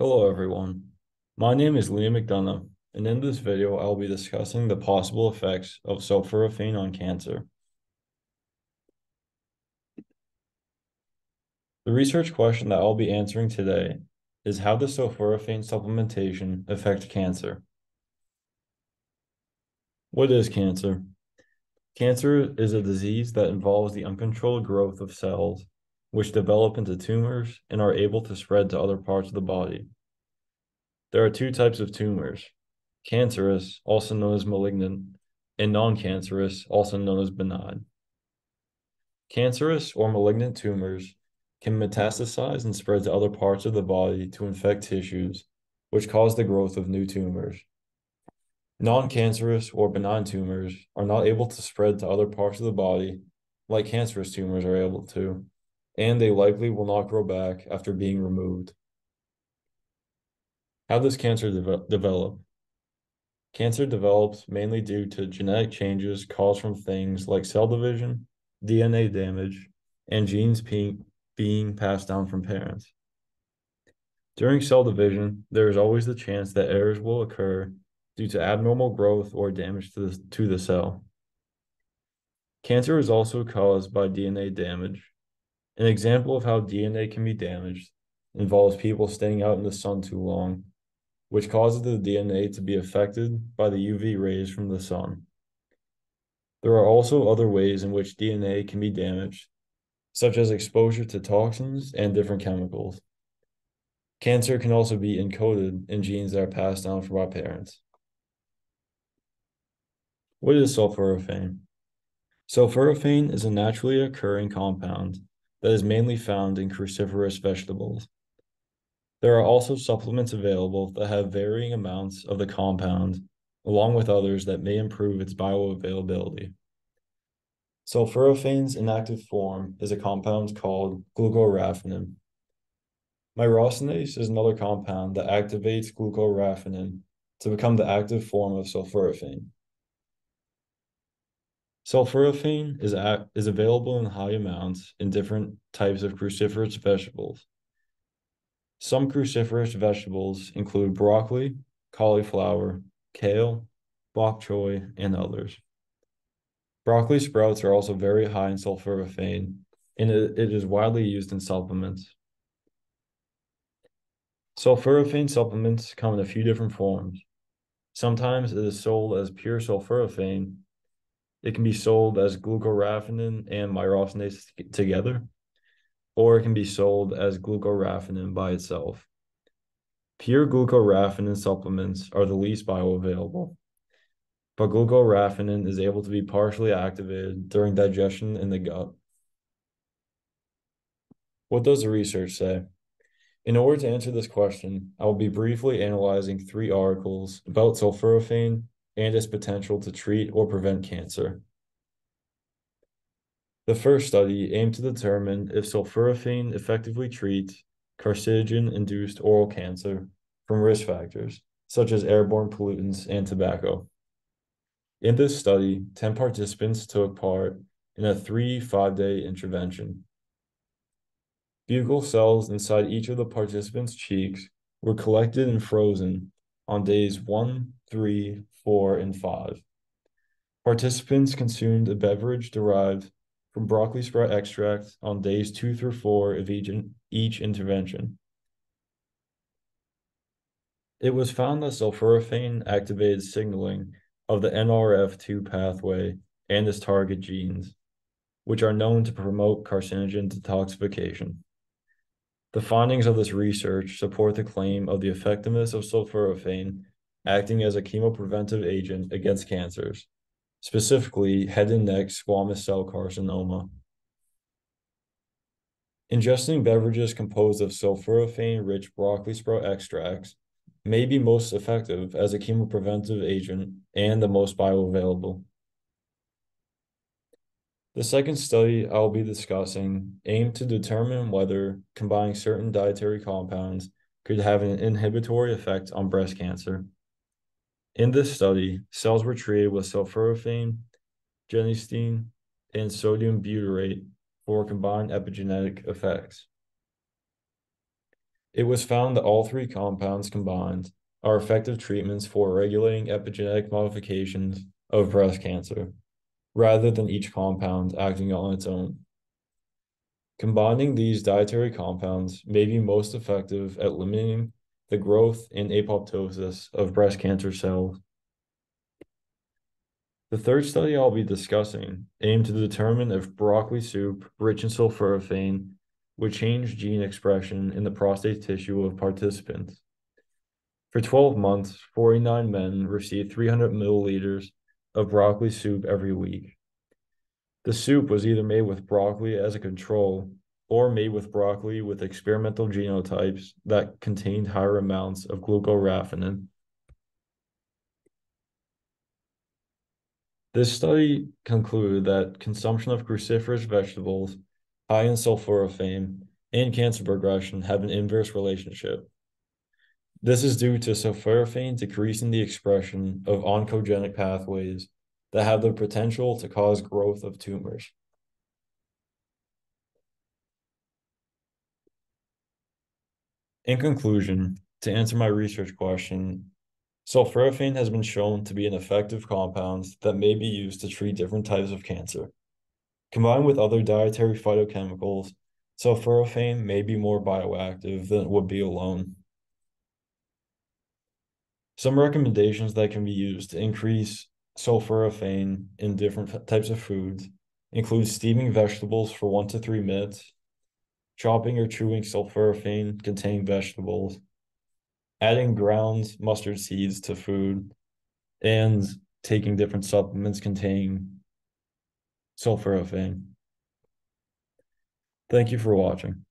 Hello everyone, my name is Liam McDonough, and in this video I'll be discussing the possible effects of sulforaphane on cancer. The research question that I'll be answering today is how does sulforaphane supplementation affect cancer? What is cancer? Cancer is a disease that involves the uncontrolled growth of cells which develop into tumors and are able to spread to other parts of the body. There are two types of tumors cancerous, also known as malignant, and non cancerous, also known as benign. Cancerous or malignant tumors can metastasize and spread to other parts of the body to infect tissues, which cause the growth of new tumors. Non cancerous or benign tumors are not able to spread to other parts of the body like cancerous tumors are able to, and they likely will not grow back after being removed. How does cancer de develop? Cancer develops mainly due to genetic changes caused from things like cell division, DNA damage, and genes being, being passed down from parents. During cell division, there is always the chance that errors will occur due to abnormal growth or damage to the, to the cell. Cancer is also caused by DNA damage, an example of how DNA can be damaged involves people staying out in the sun too long, which causes the DNA to be affected by the UV rays from the sun. There are also other ways in which DNA can be damaged, such as exposure to toxins and different chemicals. Cancer can also be encoded in genes that are passed down from our parents. What is sulforaphane? Sulforaphane is a naturally occurring compound that is mainly found in cruciferous vegetables. There are also supplements available that have varying amounts of the compound, along with others that may improve its bioavailability. Sulforaphane's inactive form is a compound called glucoraphanin. Myrosinase is another compound that activates glucoraphanin to become the active form of sulforaphane. Sulforaphane is, is available in high amounts in different types of cruciferous vegetables. Some cruciferous vegetables include broccoli, cauliflower, kale, bok choy, and others. Broccoli sprouts are also very high in sulforaphane, and it, is widely used in supplements. Sulforaphane supplements come in a few different forms. Sometimes it is sold as pure sulforaphane, it can be sold as glucoraphanin and myrosinase together, or it can be sold as glucoraphanin by itself. Pure glucoraphanin supplements are the least bioavailable, but glucoraphanin is able to be partially activated during digestion in the gut. What does the research say? In order to answer this question, I will be briefly analyzing three articles about sulforaphane and its potential to treat or prevent cancer. The first study aimed to determine if sulforaphane effectively treats carcinogen-induced oral cancer from risk factors, such as airborne pollutants and tobacco. In this study, 10 participants took part in a three five-day intervention. Buccal cells inside each of the participants' cheeks were collected and frozen on days one, three, four, and five. Participants consumed a beverage derived from broccoli sprout extract on days two through four of each, each intervention. It was found that sulforaphane activated signaling of the NRF2 pathway and its target genes, which are known to promote carcinogen detoxification. The findings of this research support the claim of the effectiveness of sulforaphane acting as a chemopreventive agent against cancers, specifically head and neck squamous cell carcinoma. Ingesting beverages composed of sulforaphane-rich broccoli sprout extracts may be most effective as a chemopreventive agent and the most bioavailable. The second study I will be discussing aimed to determine whether combining certain dietary compounds could have an inhibitory effect on breast cancer. In this study, cells were treated with sulforaphane, genistein, and sodium butyrate for combined epigenetic effects. It was found that all three compounds combined are effective treatments for regulating epigenetic modifications of breast cancer, rather than each compound acting on its own. Combining these dietary compounds may be most effective at limiting the growth and apoptosis of breast cancer cells. The third study I'll be discussing aimed to determine if broccoli soup rich in sulforaphane would change gene expression in the prostate tissue of participants. For 12 months, 49 men received 300 milliliters of broccoli soup every week. The soup was either made with broccoli as a control or made with broccoli with experimental genotypes that contained higher amounts of glucoraphanin. This study concluded that consumption of cruciferous vegetables high in sulforaphane and cancer progression have an inverse relationship. This is due to sulforaphane decreasing the expression of oncogenic pathways that have the potential to cause growth of tumors. In conclusion, to answer my research question, sulforaphane has been shown to be an effective compound that may be used to treat different types of cancer. Combined with other dietary phytochemicals, sulforaphane may be more bioactive than it would be alone. Some recommendations that can be used to increase sulforaphane in different types of foods include steaming vegetables for one to three minutes, chopping or chewing sulforaphane containing vegetables, adding ground mustard seeds to food, and taking different supplements containing sulforaphane. Thank you for watching.